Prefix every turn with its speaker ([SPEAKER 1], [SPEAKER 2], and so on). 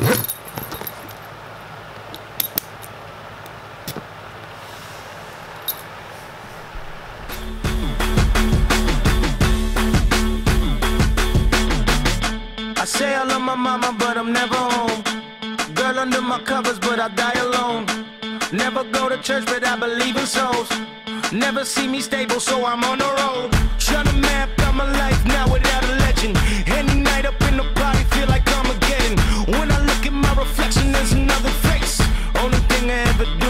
[SPEAKER 1] I say I love my mama, but I'm never home. Girl under my covers, but I die alone. Never go to church, but I believe in souls. Never see me stable, so I'm on the road. never do